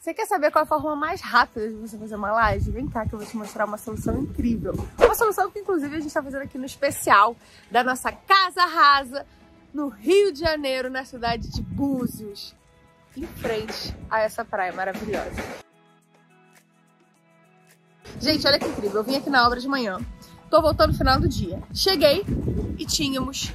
Você quer saber qual é a forma mais rápida de você fazer uma laje? Vem cá que eu vou te mostrar uma solução incrível. Uma solução que inclusive a gente está fazendo aqui no especial da nossa Casa Rasa, no Rio de Janeiro, na cidade de Búzios, em frente a essa praia maravilhosa. Gente, olha que incrível. Eu vim aqui na obra de manhã. Tô voltando no final do dia. Cheguei e tínhamos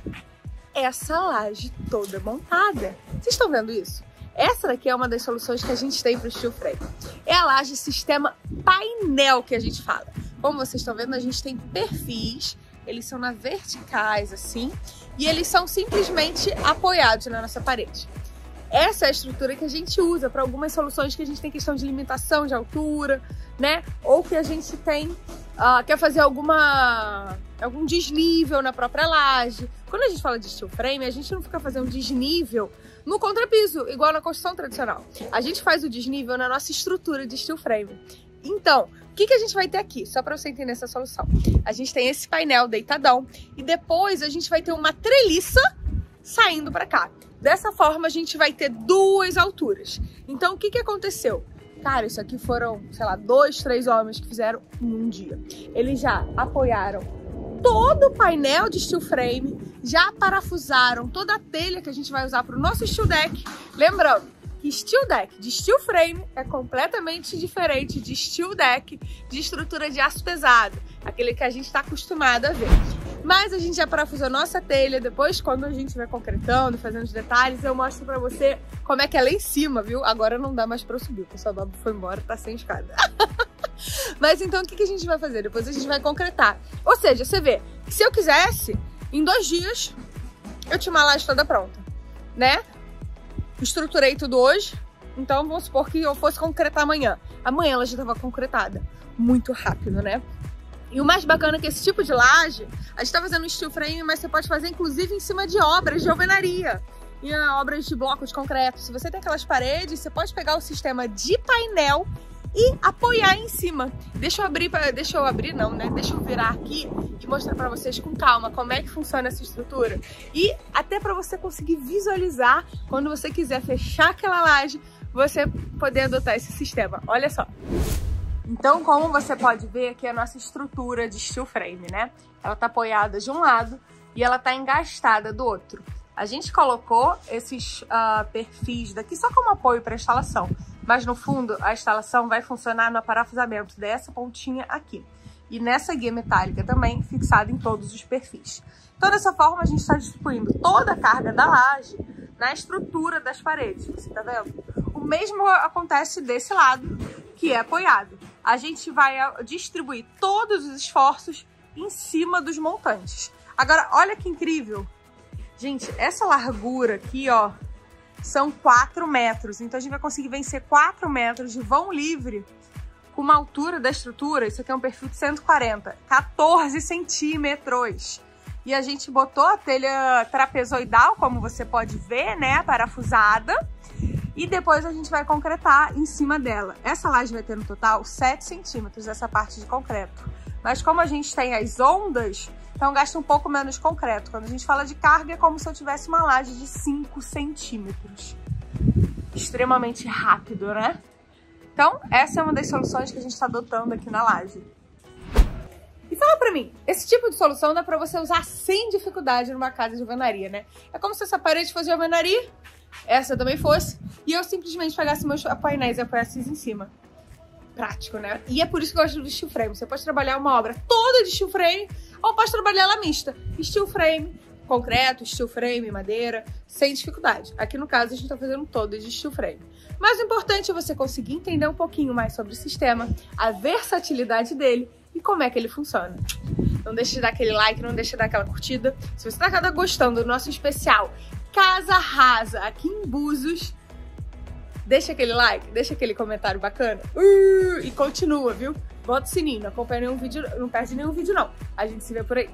essa laje toda montada. Vocês estão vendo isso? Essa daqui é uma das soluções que a gente tem para o steel frame. É a laje sistema painel que a gente fala. Como vocês estão vendo, a gente tem perfis, eles são na verticais assim, e eles são simplesmente apoiados na nossa parede. Essa é a estrutura que a gente usa para algumas soluções que a gente tem questão de limitação de altura, né? Ou que a gente tem uh, quer fazer alguma algum desnível na própria laje. Quando a gente fala de steel frame, a gente não fica fazendo desnível no contrapiso, igual na construção tradicional. A gente faz o desnível na nossa estrutura de steel frame. Então, o que, que a gente vai ter aqui? Só para você entender essa solução. A gente tem esse painel deitadão e depois a gente vai ter uma treliça saindo para cá. Dessa forma, a gente vai ter duas alturas. Então, o que, que aconteceu? Cara, isso aqui foram, sei lá, dois, três homens que fizeram em um dia. Eles já apoiaram todo o painel de steel frame, já parafusaram toda a telha que a gente vai usar para o nosso steel deck. Lembrando que steel deck de steel frame é completamente diferente de steel deck de estrutura de aço pesado, aquele que a gente está acostumado a ver. Mas a gente já parafusou nossa telha, depois quando a gente vai concretando, fazendo os detalhes, eu mostro pra você como é que é lá em cima, viu? Agora não dá mais pra eu subir, o pessoal da foi embora, tá sem escada. Mas então o que, que a gente vai fazer? Depois a gente vai concretar. Ou seja, você vê, se eu quisesse, em dois dias, eu tinha uma laje toda pronta, né? Estruturei tudo hoje, então vamos supor que eu fosse concretar amanhã. Amanhã ela já estava concretada. Muito rápido, né? E o mais bacana é que esse tipo de laje, a gente tá fazendo steel frame, mas você pode fazer inclusive em cima de obras de alvenaria. E obras de bloco de concreto. Se você tem aquelas paredes, você pode pegar o sistema de painel e apoiar em cima. Deixa eu abrir, deixa eu abrir não, né? Deixa eu virar aqui e mostrar para vocês com calma como é que funciona essa estrutura. E até para você conseguir visualizar quando você quiser fechar aquela laje, você poder adotar esse sistema. Olha só. Então, como você pode ver, aqui é a nossa estrutura de steel frame, né? Ela tá apoiada de um lado e ela tá engastada do outro. A gente colocou esses uh, perfis daqui só como apoio para a instalação, mas no fundo a instalação vai funcionar no parafusamento dessa pontinha aqui. E nessa guia metálica também, fixada em todos os perfis. Então, dessa forma, a gente está distribuindo toda a carga da laje na estrutura das paredes, você tá vendo? O mesmo acontece desse lado, que é apoiado a gente vai ah, distribuir todos os esforços em cima dos montantes. Agora, olha que incrível. Gente, essa largura aqui, ó, são 4 metros. Então, a gente vai conseguir vencer 4 metros de vão livre com uma altura da estrutura, isso aqui é um perfil de 140, 14 centímetros. E a gente botou a telha trapezoidal, como você pode ver, né, parafusada e depois a gente vai concretar em cima dela. Essa laje vai ter no total 7 centímetros, essa parte de concreto. Mas como a gente tem as ondas, então gasta um pouco menos concreto. Quando a gente fala de carga, é como se eu tivesse uma laje de 5 centímetros. Extremamente rápido, né? Então, essa é uma das soluções que a gente está adotando aqui na laje. E fala pra mim, esse tipo de solução dá pra você usar sem dificuldade numa casa de alvenaria, né? É como se essa parede fosse de alvenaria, essa também fosse, e eu simplesmente pegasse meus painéis e apoiasse em cima. Prático, né? E é por isso que eu gosto do steel frame. Você pode trabalhar uma obra toda de steel frame, ou pode trabalhar ela mista. Steel frame, concreto, steel frame, madeira, sem dificuldade. Aqui no caso a gente tá fazendo todo de steel frame. Mas o importante é você conseguir entender um pouquinho mais sobre o sistema, a versatilidade dele e como é que ele funciona. Não deixe de dar aquele like, não deixe de dar aquela curtida. Se você está gostando do nosso especial Casa Rasa aqui em Búzios, deixa aquele like, deixa aquele comentário bacana uh, e continua, viu? Bota o sininho, não acompanha nenhum vídeo, não perde nenhum vídeo não. A gente se vê por aí.